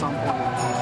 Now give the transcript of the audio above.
some point.